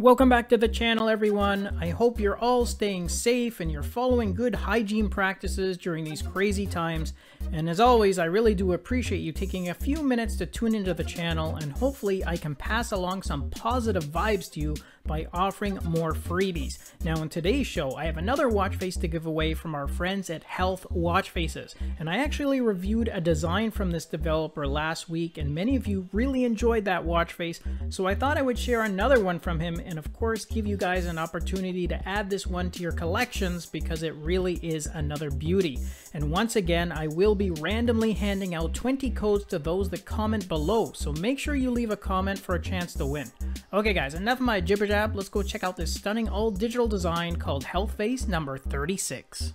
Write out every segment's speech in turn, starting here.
Welcome back to the channel everyone. I hope you're all staying safe and you're following good hygiene practices during these crazy times. And as always, I really do appreciate you taking a few minutes to tune into the channel and hopefully I can pass along some positive vibes to you by offering more freebies. Now in today's show, I have another watch face to give away from our friends at Health Watch Faces. And I actually reviewed a design from this developer last week and many of you really enjoyed that watch face. So I thought I would share another one from him and of course give you guys an opportunity to add this one to your collections because it really is another beauty. And once again, I will be randomly handing out 20 codes to those that comment below, so make sure you leave a comment for a chance to win. Okay guys, enough of my jibber jab, let's go check out this stunning all digital design called Health Face number 36.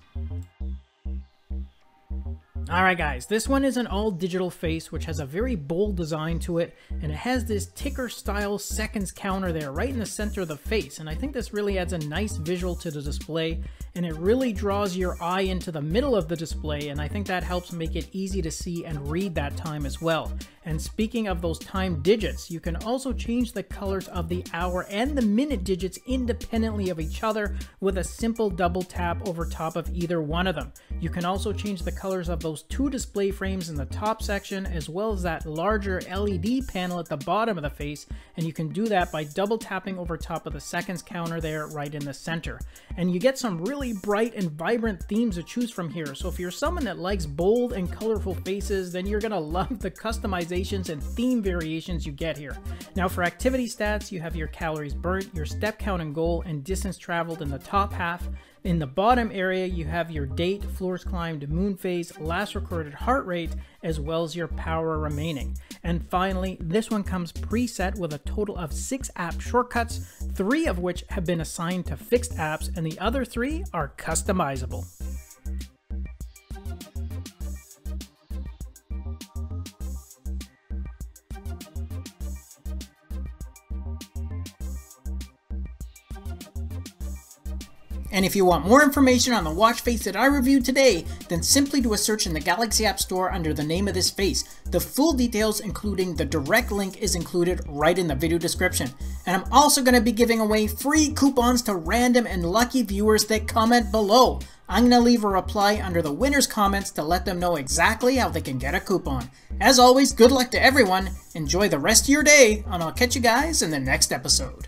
Alright guys, this one is an all digital face which has a very bold design to it and it has this ticker style seconds counter there right in the center of the face and I think this really adds a nice visual to the display and it really draws your eye into the middle of the display and I think that helps make it easy to see and read that time as well. And speaking of those time digits, you can also change the colors of the hour and the minute digits independently of each other with a simple double tap over top of either one of them. You can also change the colors of those two display frames in the top section as well as that larger LED panel at the bottom of the face and you can do that by double tapping over top of the seconds counter there right in the center. And you get some really bright and vibrant themes to choose from here so if you're someone that likes bold and colorful faces then you're gonna love the customizations and theme variations you get here. Now for activity stats you have your calories burnt, your step count and goal and distance traveled in the top half in the bottom area, you have your date, floors climbed, moon phase, last recorded heart rate, as well as your power remaining. And finally, this one comes preset with a total of six app shortcuts, three of which have been assigned to fixed apps, and the other three are customizable. And if you want more information on the watch face that I reviewed today, then simply do a search in the Galaxy App Store under the name of this face. The full details, including the direct link, is included right in the video description. And I'm also going to be giving away free coupons to random and lucky viewers that comment below. I'm going to leave a reply under the winner's comments to let them know exactly how they can get a coupon. As always, good luck to everyone, enjoy the rest of your day, and I'll catch you guys in the next episode.